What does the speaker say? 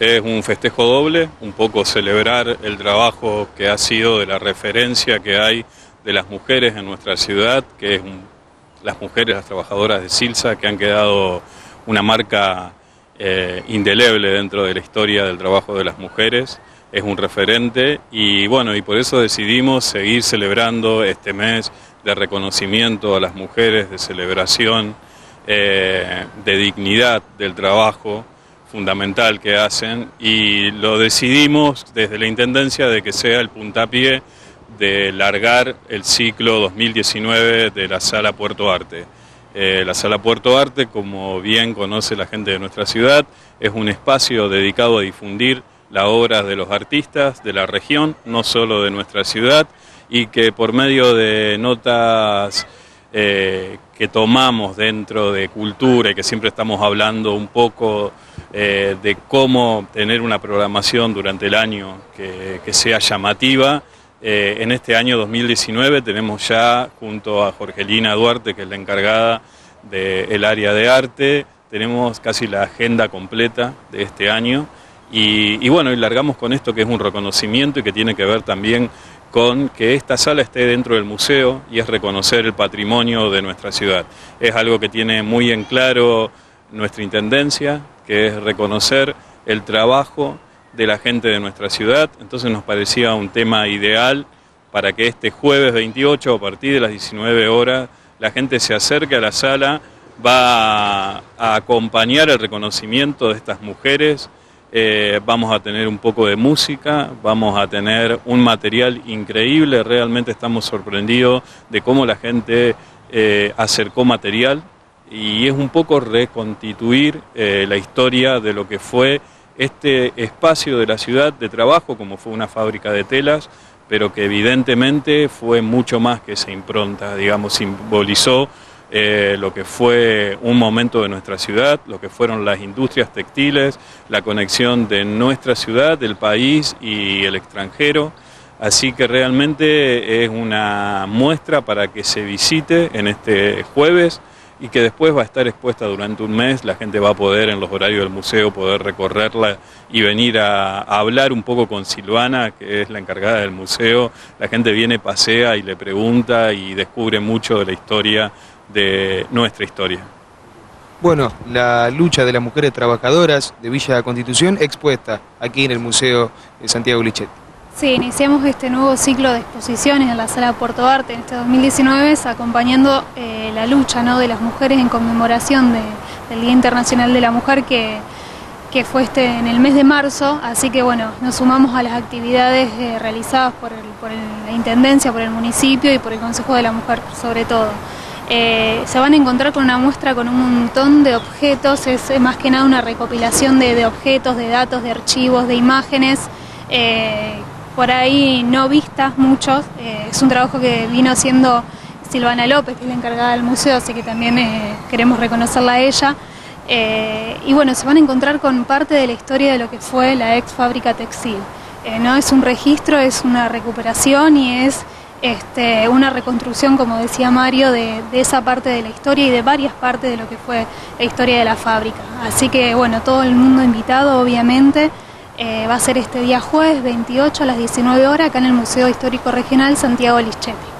Es un festejo doble, un poco celebrar el trabajo que ha sido de la referencia que hay de las mujeres en nuestra ciudad, que es las mujeres, las trabajadoras de Silsa, que han quedado una marca eh, indeleble dentro de la historia del trabajo de las mujeres. Es un referente y bueno, y por eso decidimos seguir celebrando este mes de reconocimiento a las mujeres, de celebración, eh, de dignidad del trabajo fundamental que hacen y lo decidimos desde la Intendencia de que sea el puntapié de largar el ciclo 2019 de la Sala Puerto Arte. Eh, la Sala Puerto Arte, como bien conoce la gente de nuestra ciudad, es un espacio dedicado a difundir las obras de los artistas de la región, no solo de nuestra ciudad, y que por medio de notas eh, que tomamos dentro de cultura y que siempre estamos hablando un poco eh, de cómo tener una programación durante el año que, sea llamativa. Eh, en este año 2019 tenemos ya junto a Jorgelina Duarte, que es la encargada del área de arte, tenemos casi la agenda completa de este año. Y, y, bueno, y largamos con esto que es un reconocimiento y que tiene que ver también con que esta sala esté dentro del museo y es reconocer el patrimonio de nuestra ciudad. Es algo que tiene muy en claro nuestra intendencia, que es reconocer el trabajo de la gente de nuestra ciudad. Entonces nos parecía un tema ideal para que este jueves 28, a partir de las 19 horas, la gente se acerque a la sala, va a acompañar el reconocimiento de estas mujeres. Eh, vamos a tener un poco de música, vamos a tener un material increíble, realmente estamos sorprendidos de cómo la gente eh, acercó material y es un poco reconstituir eh, la historia de lo que fue este espacio de la ciudad de trabajo, como fue una fábrica de telas, pero que evidentemente fue mucho más que esa impronta, digamos, simbolizó eh, lo que fue un momento de nuestra ciudad, lo que fueron las industrias textiles, la conexión de nuestra ciudad, del país y el extranjero. Así que realmente es una muestra para que se visite en este jueves y que después va a estar expuesta durante un mes, la gente va a poder en los horarios del museo poder recorrerla y venir a, hablar un poco con Silvana, que es la encargada del museo, la gente viene, pasea y le pregunta y descubre mucho de la historia, de nuestra historia. Bueno, la lucha de las mujeres trabajadoras de Villa Constitución expuesta aquí en el Museo de Santiago Lichet. Sí, iniciamos este nuevo ciclo de exposiciones en la Sala Puerto Arte en este 2019, acompañando eh, la lucha ¿no? de las mujeres en conmemoración del Día Internacional de la Mujer que, que fue este en el mes de marzo, así que bueno, nos sumamos a las actividades eh, realizadas por, la Intendencia, por el municipio y por el Consejo de la Mujer sobre todo. Eh, se van a encontrar con una muestra con un montón de objetos, es más que nada una recopilación de, objetos, de datos, de archivos, de imágenes por ahí no vistas muchos. Eh, es un trabajo que vino haciendo Silvana López, que es la encargada del museo, así que también eh, queremos reconocerla a ella. Eh, y bueno, se van a encontrar con parte de la historia de lo que fue la ex fábrica textil. ¿no? Es un registro, es una recuperación y es este, una reconstrucción, como decía Mario, de, de, esa parte de la historia y de varias partes de lo que fue la historia de la fábrica. Así que bueno, todo el mundo invitado, obviamente. Eh, va a ser este día jueves 28 a las 19 horas acá en el Museo Histórico Regional Santiago Lichetti.